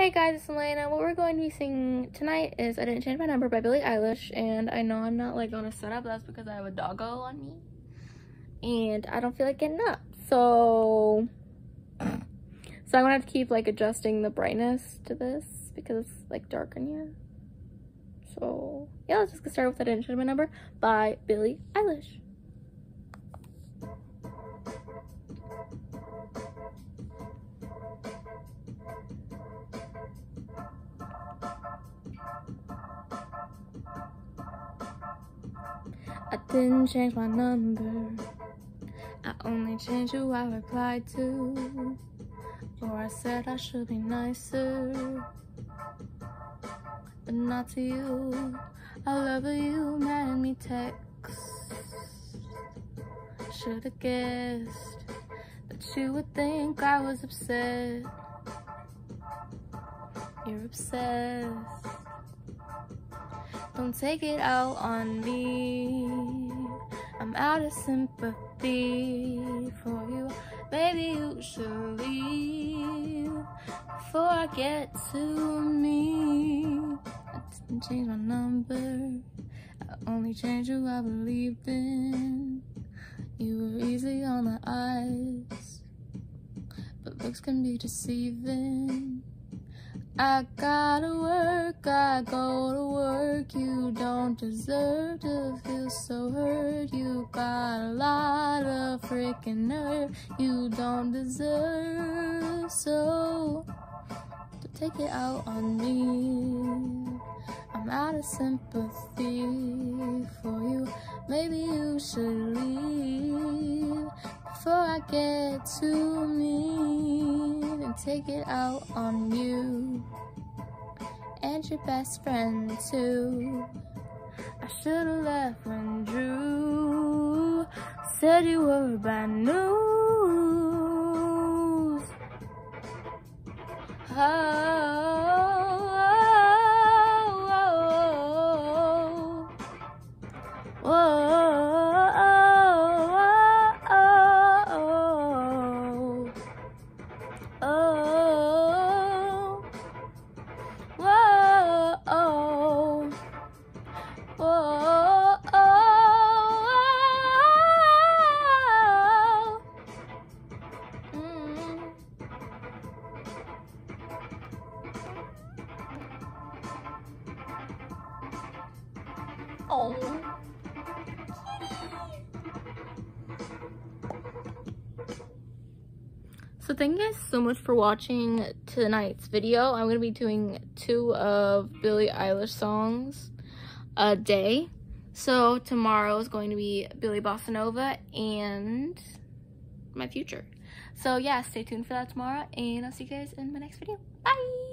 Hey guys, it's Malayna. What we're going to be singing tonight is I Didn't Change My Number by Billie Eilish. And I know I'm not like on a setup, that's because I have a doggo on me. And I don't feel like getting up. So, so I'm gonna have to keep like adjusting the brightness to this because it's like dark in here. So yeah, let's just get started with I Didn't Change My Number by Billie Eilish. I didn't change my number. I only changed who I replied to. Or I said I should be nicer. But not to you. I love you, mad at me text. Should've guessed that you would think I was upset. You're obsessed. Don't take it out on me. I'm out of sympathy for you. Maybe you should leave before I get to me. I didn't change my number. I only changed who I believed in. You were easy on the eyes, but looks can be deceiving. I gotta work, I go to You don't deserve to feel so hurt. You got a lot of freaking nerve. You don't deserve so to take it out on me. I'm out of sympathy for you. Maybe you should leave before I get to me and take it out on you and your best friend too. I should've left when Drew said you were bad news. Oh. Oh. oh, oh, oh. Oh, oh, oh, mm. So thank you guys so much for watching tonight's video. I'm going to be doing two of Billie Eilish songs a day. So tomorrow is going to be Billie Bossa Nova and my future. So yeah, stay tuned for that tomorrow and I'll see you guys in my next video. Bye!